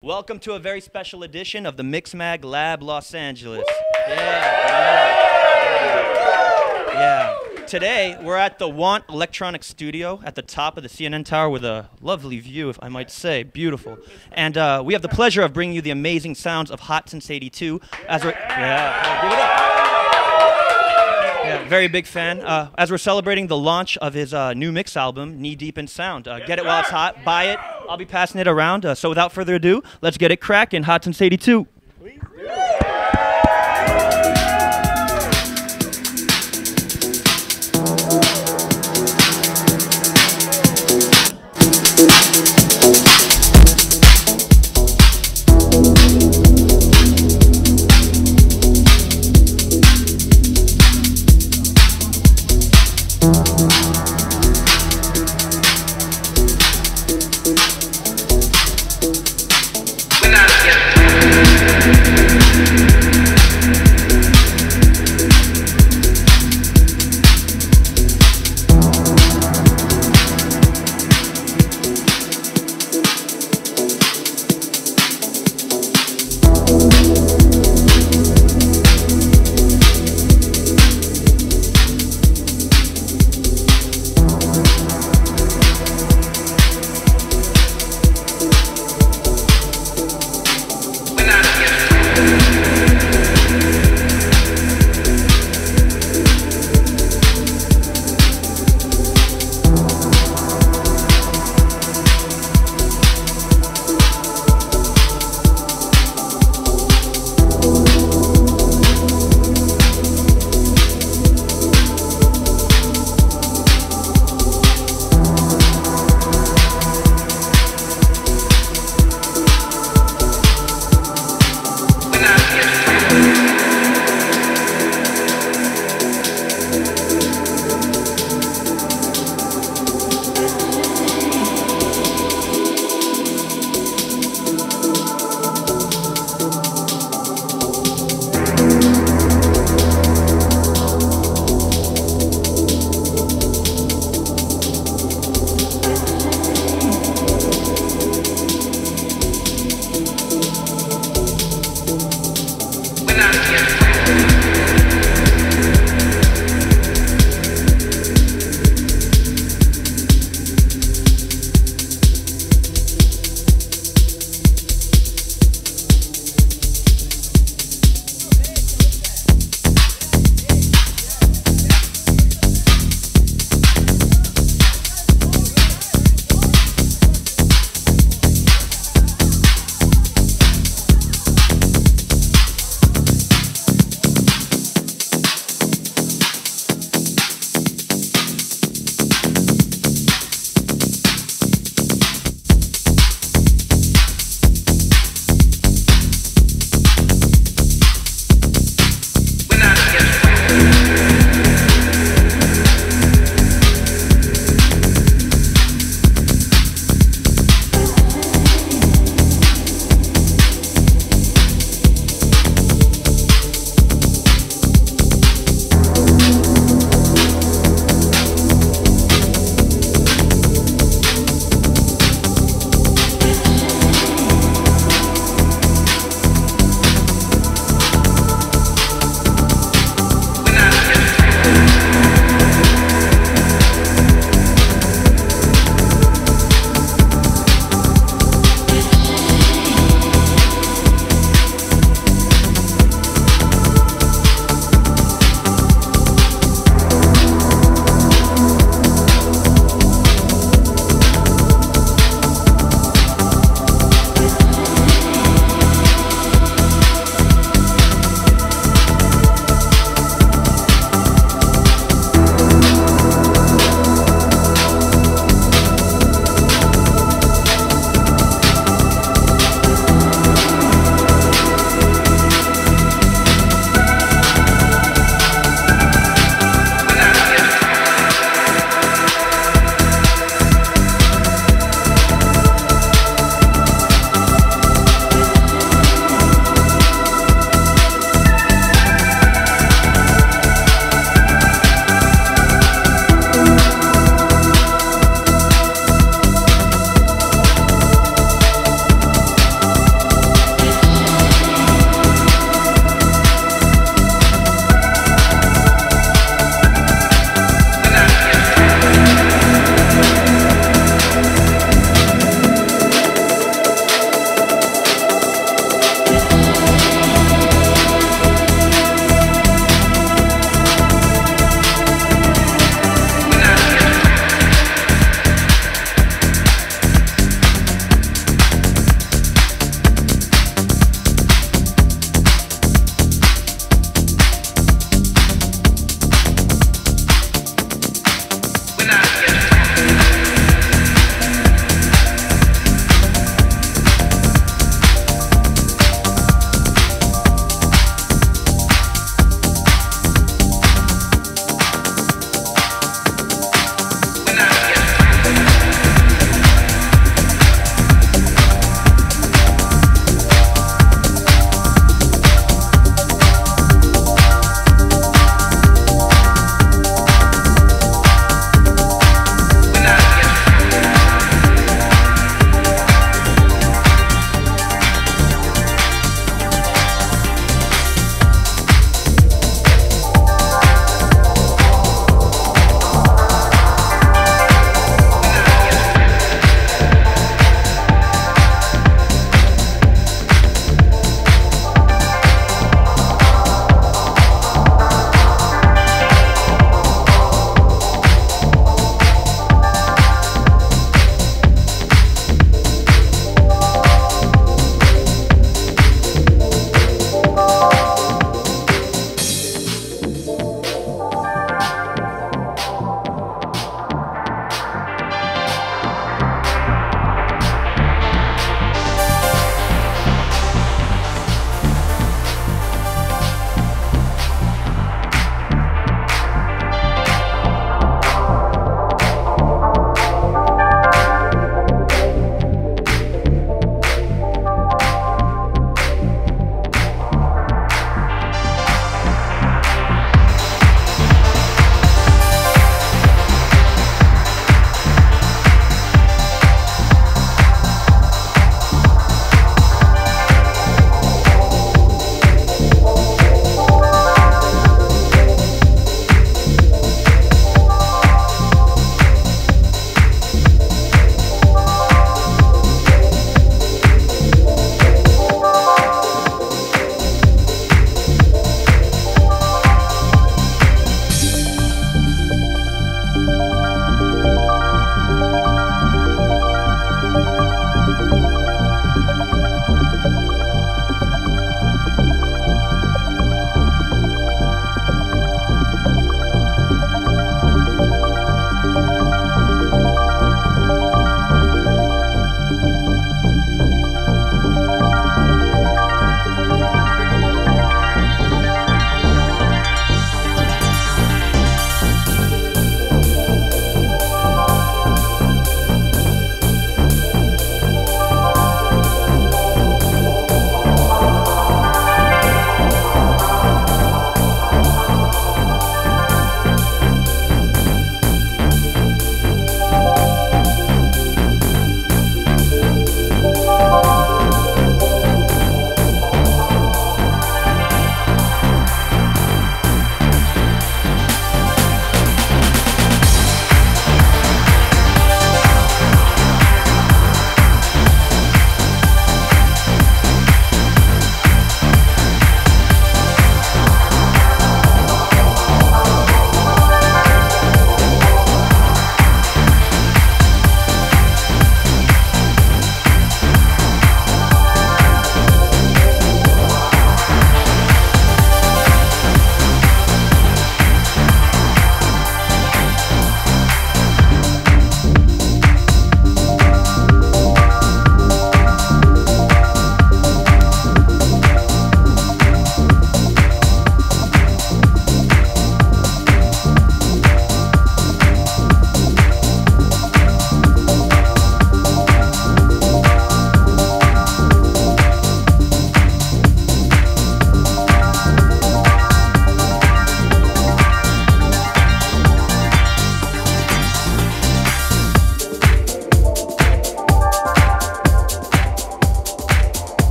Welcome to a very special edition of the Mixmag Lab Los Angeles. Yeah, yeah. Today, we're at the Want Electronic Studio at the top of the CNN Tower with a lovely view, if I might say. Beautiful. And uh, we have the pleasure of bringing you the amazing sounds of Hot Since 82. As we're, yeah, give it up. Yeah, very big fan. Uh, as we're celebrating the launch of his uh, new mix album, Knee Deep in Sound. Uh, get it while it's hot. Buy it. I'll be passing it around. Uh, so without further ado, let's get it cracking. Hot Since 82.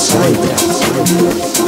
Slow down.